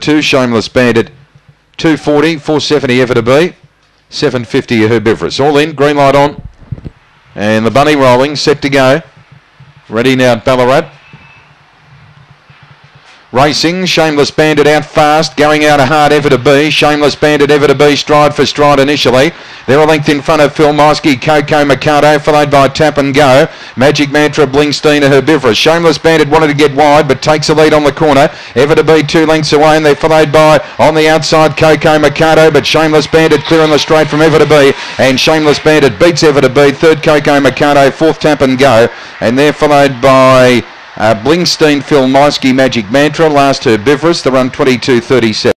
Two Shameless Bandit, 240, 470 ever to be, 750 herbivorous. All in, green light on. And the bunny rolling, set to go. Ready now at Ballarat. Racing, Shameless Bandit out fast, going out a hard ever to be. Shameless Bandit ever to be, stride for stride initially. They're a length in front of Phil Mosky, Coco Mikado, followed by Tap and Go. Magic Mantra, Blingstein, Herbivorous. Shameless Bandit wanted to get wide, but takes a lead on the corner. Ever to be two lengths away, and they're followed by on the outside Coco Mikado, but Shameless Bandit clear on the straight from Ever to be, and Shameless Bandit beats Ever to be. Third Coco Mikado, fourth Tap and Go, and they're followed by. Uh, Blingstein, Phil Meiske, Magic Mantra, last herbivorous, the run 22.37.